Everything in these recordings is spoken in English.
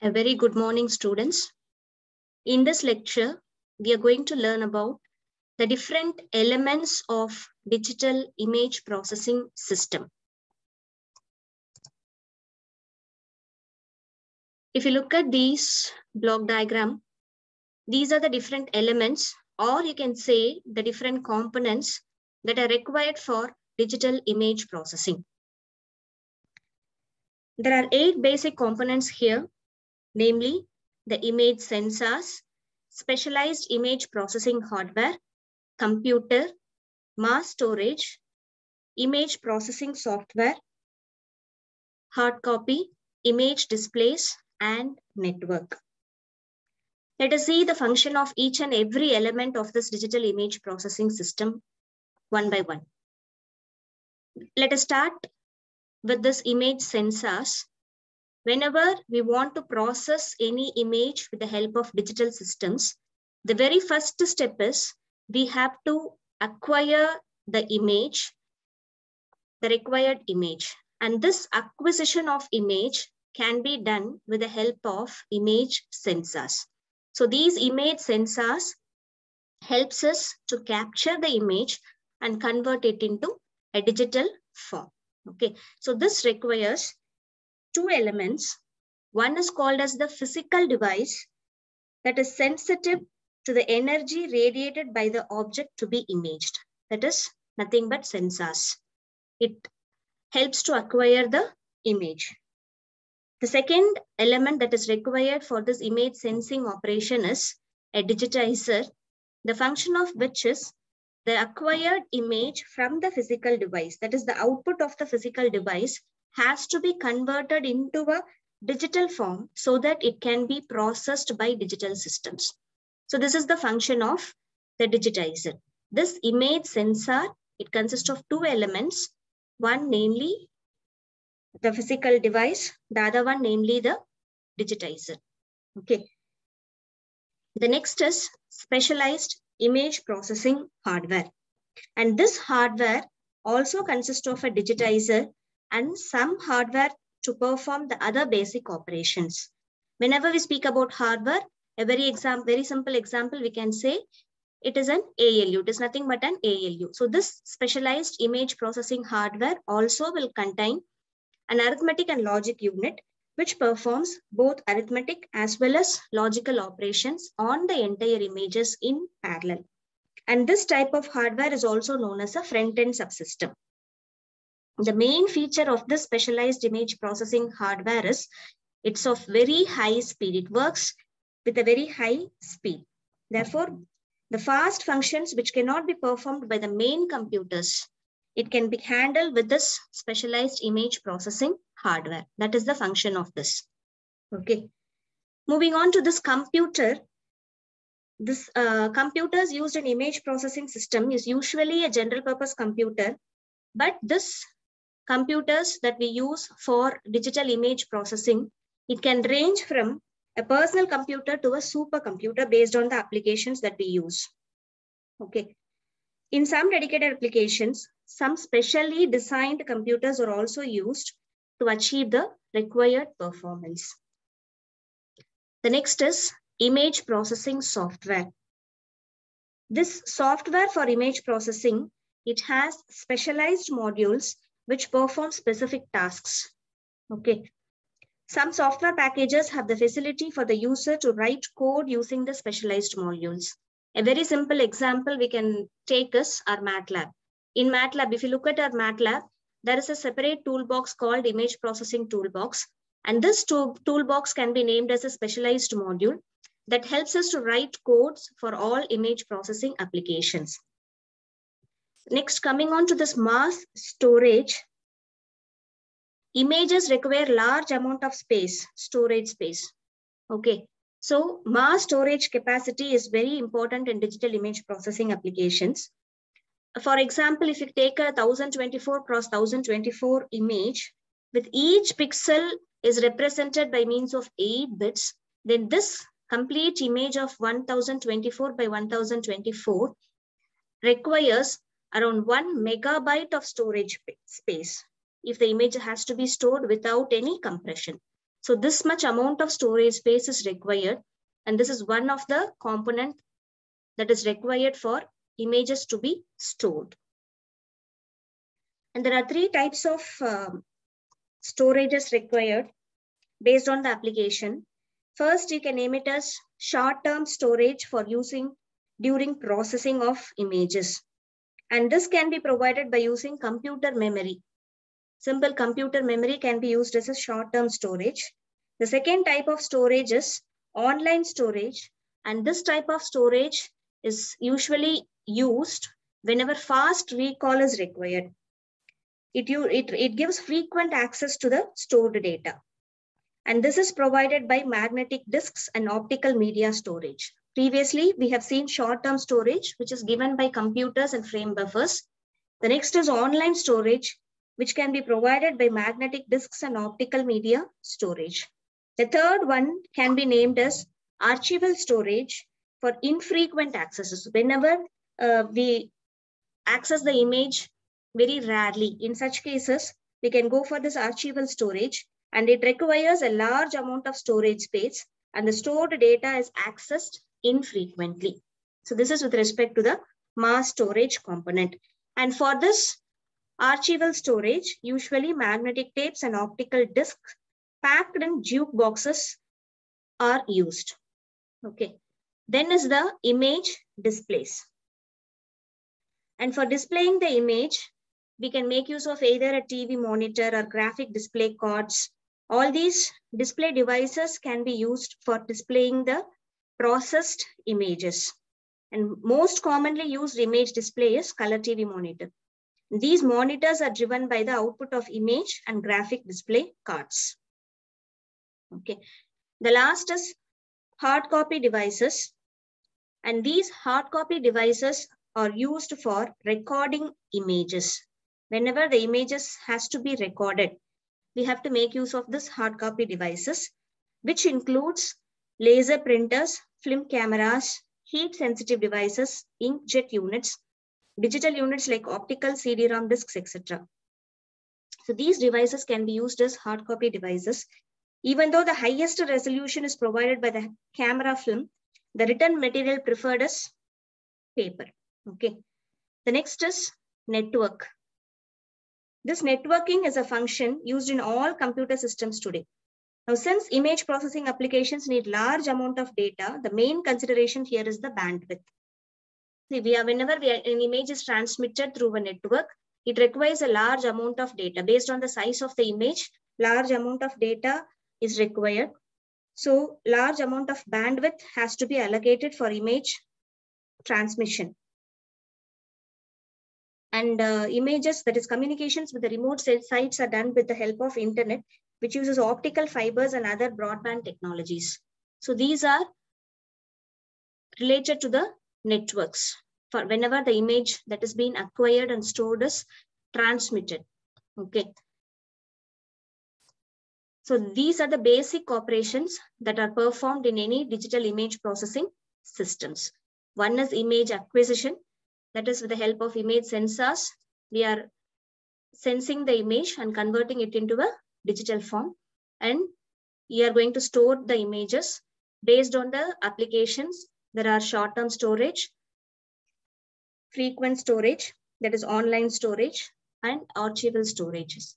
A very good morning, students. In this lecture, we are going to learn about the different elements of digital image processing system. If you look at these block diagram, these are the different elements, or you can say the different components that are required for digital image processing. There are eight basic components here, namely the image sensors, specialized image processing hardware, computer, mass storage, image processing software, hard copy, image displays, and network. Let us see the function of each and every element of this digital image processing system one by one. Let us start with this image sensors. Whenever we want to process any image with the help of digital systems, the very first step is we have to acquire the image, the required image. And this acquisition of image can be done with the help of image sensors. So these image sensors helps us to capture the image and convert it into a digital form. Okay, so this requires two elements. One is called as the physical device that is sensitive to the energy radiated by the object to be imaged. That is nothing but sensors. It helps to acquire the image. The second element that is required for this image sensing operation is a digitizer, the function of which is the acquired image from the physical device, that is the output of the physical device, has to be converted into a digital form so that it can be processed by digital systems. So this is the function of the digitizer. This image sensor, it consists of two elements. One, namely the physical device, the other one, namely the digitizer. Okay. The next is specialized image processing hardware. And this hardware also consists of a digitizer and some hardware to perform the other basic operations. Whenever we speak about hardware, a very example, very simple example, we can say it is an ALU. It is nothing but an ALU. So this specialized image processing hardware also will contain an arithmetic and logic unit which performs both arithmetic as well as logical operations on the entire images in parallel. And this type of hardware is also known as a front-end subsystem. The main feature of this specialized image processing hardware is it's of very high speed. It works with a very high speed. Therefore, the fast functions which cannot be performed by the main computers it can be handled with this specialized image processing hardware. That is the function of this. Okay. Moving on to this computer. This uh, computers used in image processing system is usually a general purpose computer, but this computers that we use for digital image processing, it can range from a personal computer to a supercomputer based on the applications that we use. Okay. In some dedicated applications, some specially designed computers are also used to achieve the required performance. The next is image processing software. This software for image processing, it has specialized modules which perform specific tasks. Okay. Some software packages have the facility for the user to write code using the specialized modules. A very simple example we can take is our MATLAB. In MATLAB, if you look at our MATLAB, there is a separate toolbox called image processing toolbox. And this toolbox can be named as a specialized module that helps us to write codes for all image processing applications. Next, coming on to this mass storage, images require large amount of space, storage space. Okay, so mass storage capacity is very important in digital image processing applications. For example, if you take a 1024 cross 1024 image, with each pixel is represented by means of 8 bits, then this complete image of 1024 by 1024 requires around 1 megabyte of storage space if the image has to be stored without any compression. So this much amount of storage space is required. And this is one of the component that is required for images to be stored. And there are three types of um, storages required based on the application. First, you can name it as short-term storage for using during processing of images. And this can be provided by using computer memory. Simple computer memory can be used as a short-term storage. The second type of storage is online storage. And this type of storage is usually used whenever fast recall is required. It, it, it gives frequent access to the stored data. And this is provided by magnetic disks and optical media storage. Previously, we have seen short-term storage, which is given by computers and frame buffers. The next is online storage, which can be provided by magnetic disks and optical media storage. The third one can be named as archival storage for infrequent accesses. Whenever uh, we access the image very rarely, in such cases, we can go for this archival storage and it requires a large amount of storage space and the stored data is accessed infrequently. So this is with respect to the mass storage component. And for this archival storage, usually magnetic tapes and optical discs packed in juke boxes are used. Okay. Then is the image displays. And for displaying the image, we can make use of either a TV monitor or graphic display cards. All these display devices can be used for displaying the processed images. And most commonly used image display is color TV monitor. These monitors are driven by the output of image and graphic display cards. Okay. The last is hard copy devices. And these hard copy devices are used for recording images. Whenever the images has to be recorded, we have to make use of this hard copy devices, which includes laser printers, film cameras, heat sensitive devices, inkjet units, digital units like optical CD-ROM disks, etc. So these devices can be used as hard copy devices. Even though the highest resolution is provided by the camera film, the written material preferred is paper. Okay. The next is network. This networking is a function used in all computer systems today. Now, since image processing applications need large amount of data, the main consideration here is the bandwidth. See, we are, whenever we are, an image is transmitted through a network, it requires a large amount of data. Based on the size of the image, large amount of data is required. So large amount of bandwidth has to be allocated for image transmission. And uh, images, that is communications with the remote sites are done with the help of internet which uses optical fibers and other broadband technologies. So these are related to the networks for whenever the image that is being acquired and stored is transmitted. Okay. So these are the basic operations that are performed in any digital image processing systems. One is image acquisition. That is with the help of image sensors. We are sensing the image and converting it into a digital form. And you are going to store the images based on the applications. There are short-term storage, frequent storage, that is online storage, and archival storages.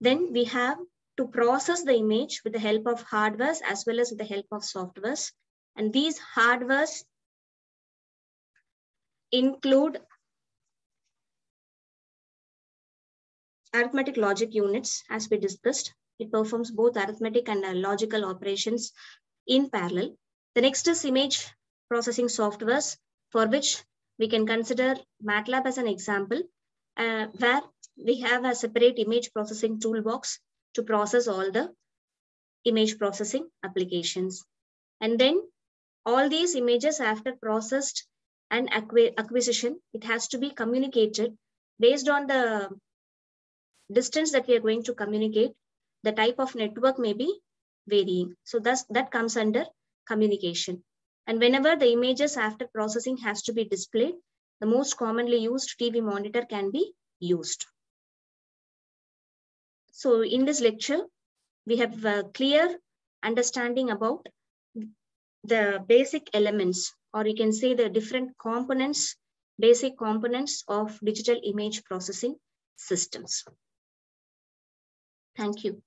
Then we have to process the image with the help of hardwares as well as with the help of softwares. And these hardwares include arithmetic logic units, as we discussed. It performs both arithmetic and uh, logical operations in parallel. The next is image processing softwares, for which we can consider MATLAB as an example, uh, where we have a separate image processing toolbox to process all the image processing applications. And then all these images after processed and acquisition, it has to be communicated based on the distance that we are going to communicate, the type of network may be varying. So thus that comes under communication. And whenever the images after processing has to be displayed, the most commonly used TV monitor can be used. So in this lecture, we have a clear understanding about the basic elements, or you can say the different components, basic components of digital image processing systems. Thank you.